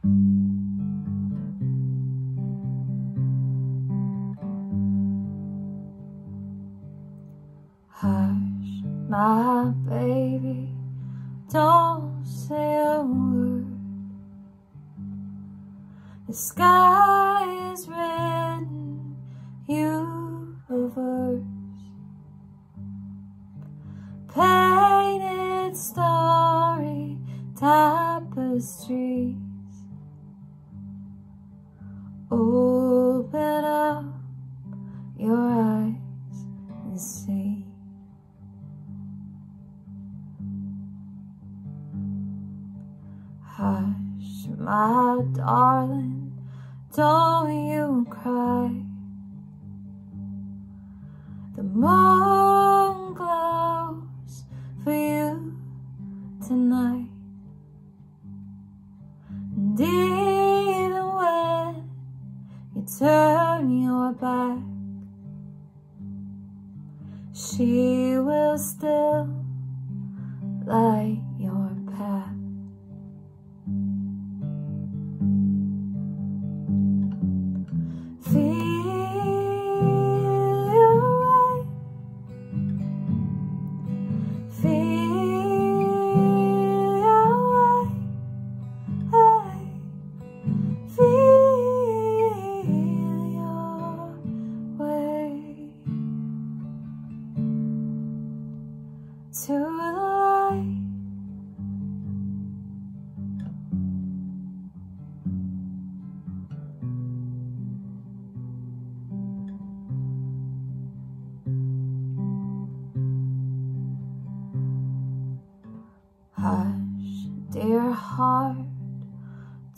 Hush, my baby, don't say a word. The sky is red, you a verse. Painted starry tapestries. Hush, my darling, don't you cry. The moon glows for you tonight. And even when you turn your back, she will still light light. Hush, dear heart,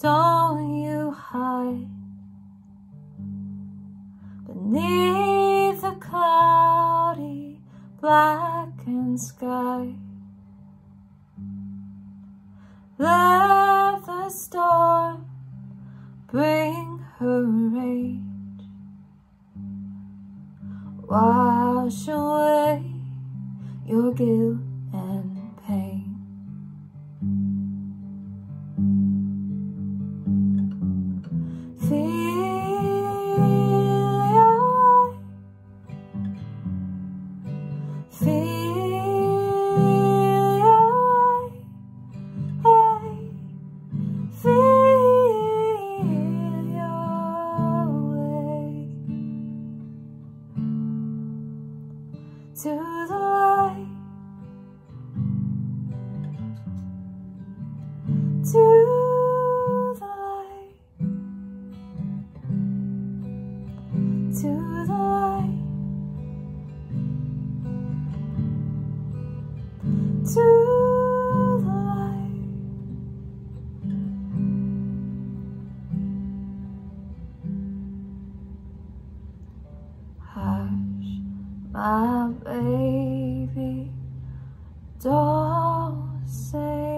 don't you hide beneath the cloudy blackened sky. Let the storm bring her rage, wash away your guilt to the light. To the light. to the light, to My baby, don't say